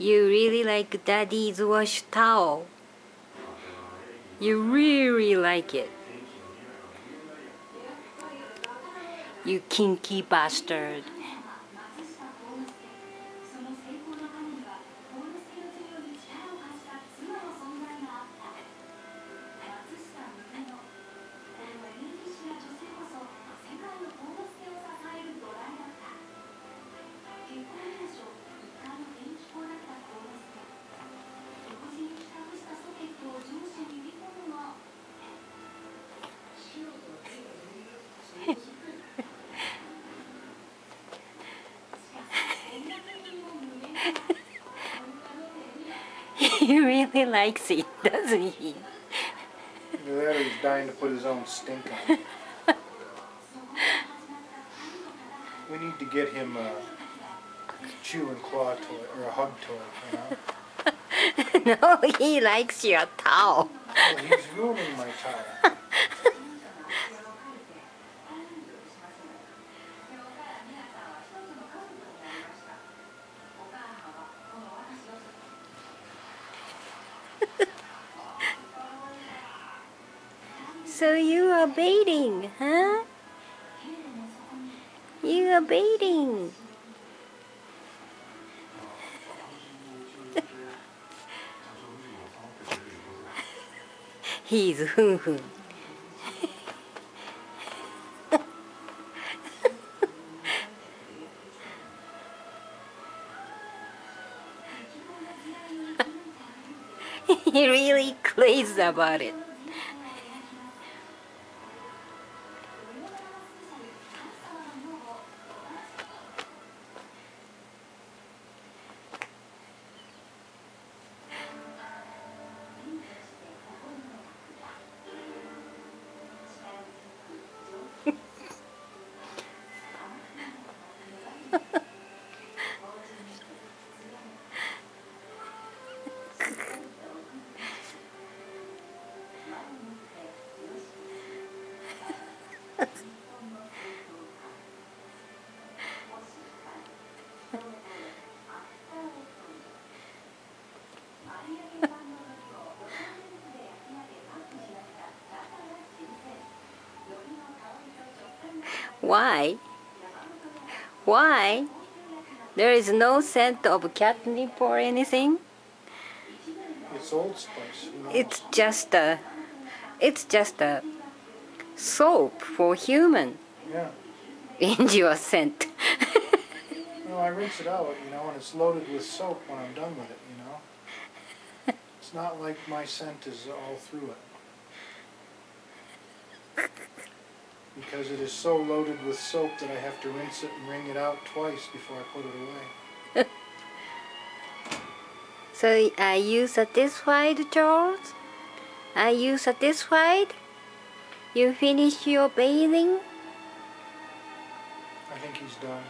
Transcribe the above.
You really like daddy's wash towel. You really like it. You kinky bastard. he really likes it, doesn't he? Either that he's dying to put his own stink on. it. we need to get him a chew and claw toy or a hug toy. You know? no, he likes your towel. Oh, he's ruining my towel. So you are baiting, huh? You are baiting. He's hun hun. he really crazy about it. Why? Why? There is no scent of catnip or anything. It's Old Spice. You know? It's just a, it's just a soap for human yeah. in your scent. No, I rinse it out, you know, and it's loaded with soap when I'm done with it, you know. It's not like my scent is all through it. Because it is so loaded with soap that I have to rinse it and wring it out twice before I put it away. so are you satisfied, Charles? Are you satisfied? You finish your bathing? I think he's done.